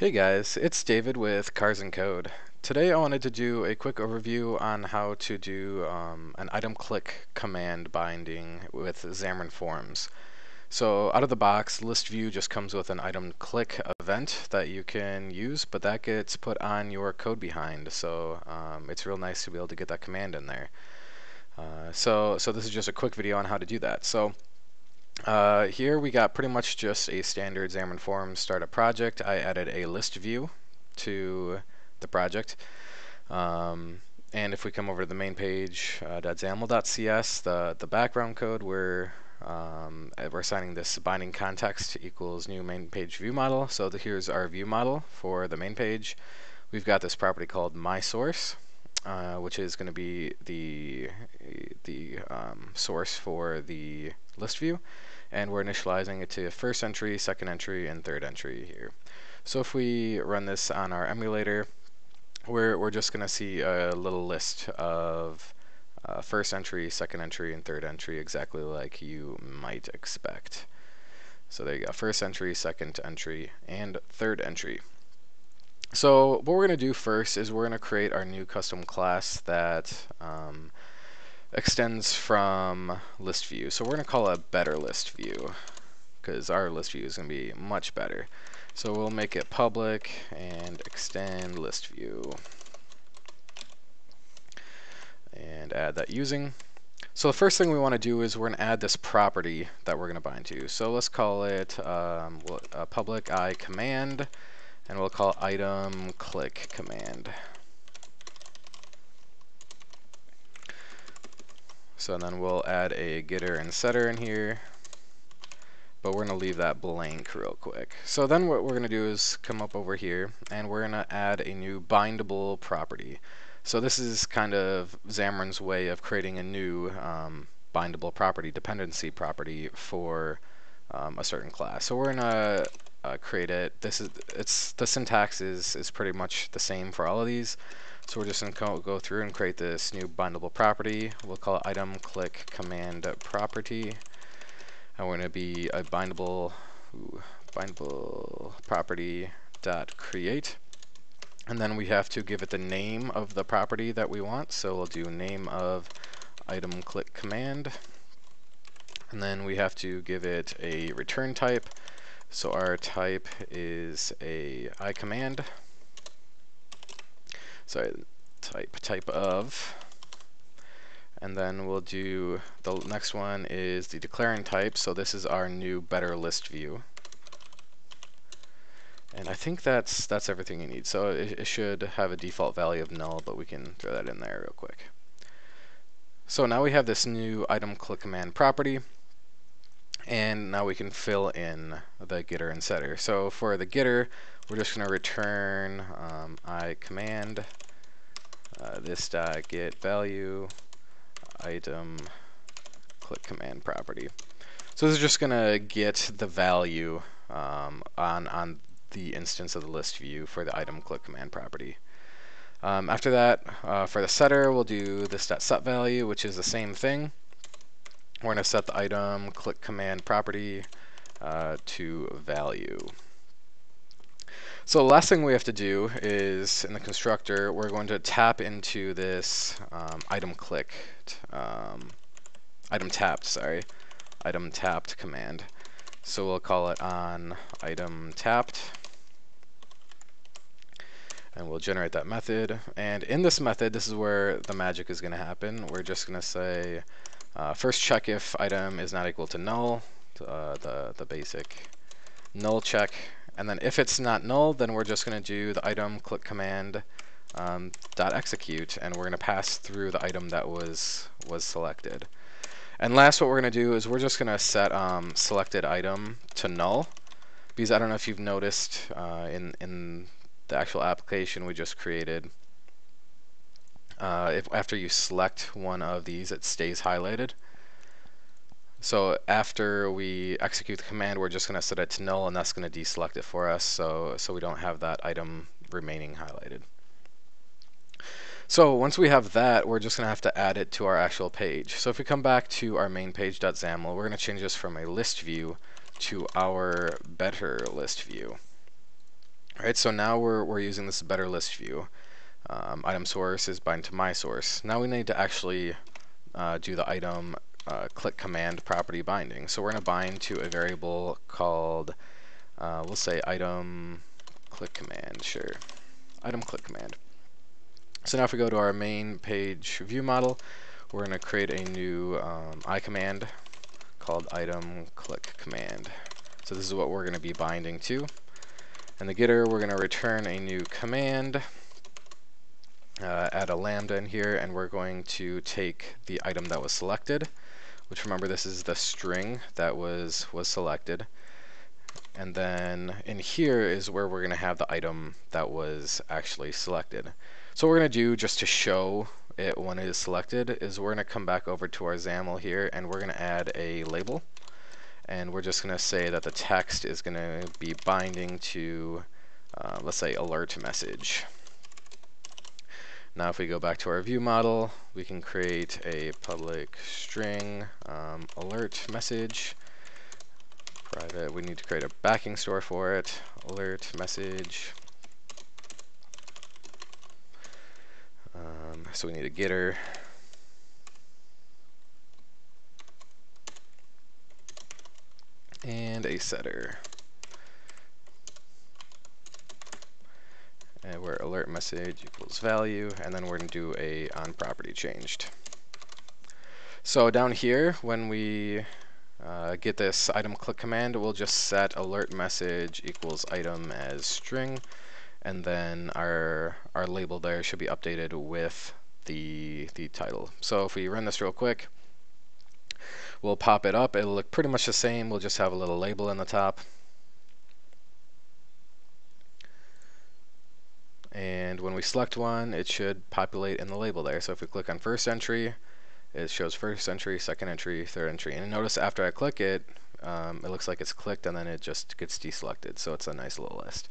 Hey guys, it's David with Cars and Code. Today I wanted to do a quick overview on how to do um, an item click command binding with Xamarin Forms. So out of the box, list view just comes with an item click event that you can use, but that gets put on your code behind. So um, it's real nice to be able to get that command in there. Uh, so, so this is just a quick video on how to do that. So uh, here we got pretty much just a standard Xamarin Forms startup project. I added a list view to the project. Um, and if we come over to the main page, uh, .xaml.cs, the, the background code, we're um, we're assigning this binding context equals new main page view model. So the, here's our view model for the main page. We've got this property called my source, uh, which is going to be the the um, source for the list view, and we're initializing it to first entry, second entry, and third entry here. So if we run this on our emulator, we're we're just going to see a little list of uh, first entry, second entry, and third entry, exactly like you might expect. So there you go, first entry, second entry, and third entry. So what we're going to do first is we're going to create our new custom class that um, extends from list view. So we're going to call a better list view because our list view is going to be much better. So we'll make it public and extend list view and add that using. So the first thing we want to do is we're going to add this property that we're going to bind to. So let's call it um, a public i command, and we'll call item click command. So then we'll add a getter and setter in here, but we're going to leave that blank real quick. So then what we're going to do is come up over here, and we're going to add a new bindable property. So this is kind of Xamarin's way of creating a new um, bindable property, dependency property for um, a certain class. So we're gonna uh, create it. This is it's the syntax is is pretty much the same for all of these. So we're just gonna go through and create this new bindable property. We'll call it item click command property, and we're gonna be a bindable ooh, bindable property dot create. And then we have to give it the name of the property that we want. So we'll do name of item click command. And then we have to give it a return type. So our type is a i command. Sorry, type type of. And then we'll do the next one is the declaring type. So this is our new better list view. And I think that's that's everything you need. So it, it, should have a default value of null, but we can throw that in there real quick. So now we have this new item click command property. And now we can fill in the getter and setter. So for the getter, we're just going to return um, i command uh, this dot get value item click command property. So this is just going to get the value um, on on the instance of the list view for the item click command property. Um, after that, uh, for the setter, we'll do this dot set value, which is the same thing. We're going to set the item click command property uh, to value. So the last thing we have to do is in the constructor, we're going to tap into this um, item click, um, item tapped, sorry, item tapped command. So we'll call it on item tapped and we'll generate that method. And in this method, this is where the magic is going to happen. We're just going to say uh, first check if item is not equal to null, uh, the, the basic null check. And then if it's not null, then we're just going to do the item click command um, dot execute, and we're going to pass through the item that was was selected. And last, what we're going to do is we're just going to set um, selected item to null, because I don't know if you've noticed uh, in in the actual application we just created, uh, if after you select one of these, it stays highlighted. So after we execute the command, we're just going to set it to null, and that's going to deselect it for us, so so we don't have that item remaining highlighted. So once we have that, we're just going to have to add it to our actual page. So if we come back to our main page.xaml, we're going to change this from a list view to our better list view. All right, so now we're, we're using this better list view. Um, item source is bind to my source. Now we need to actually uh, do the item uh, click command property binding. So we're going to bind to a variable called, uh, we'll say item click command, sure. Item click command. So now if we go to our main page view model, we're going to create a new um, I command called item click command. So this is what we're going to be binding to. And the getter, we're going to return a new command, uh, add a lambda in here, and we're going to take the item that was selected, which remember this is the string that was, was selected. And then in here is where we're going to have the item that was actually selected. So what we're going to do just to show it when it is selected is we're going to come back over to our XAML here and we're going to add a label and we're just going to say that the text is going to be binding to uh, let's say alert message. Now if we go back to our view model we can create a public string um, alert message. Private we need to create a backing store for it. Alert message. Um, so we need a getter. And a setter. Where alert message equals value, and then we're going to do a on property changed. So down here, when we uh, get this item click command, we'll just set alert message equals item as string, and then our our label there should be updated with the the title. So if we run this real quick, We'll pop it up. It'll look pretty much the same. We'll just have a little label in the top. And when we select one, it should populate in the label there. So if we click on first entry, it shows first entry, second entry, third entry. And notice after I click it, um, it looks like it's clicked and then it just gets deselected. So it's a nice little list.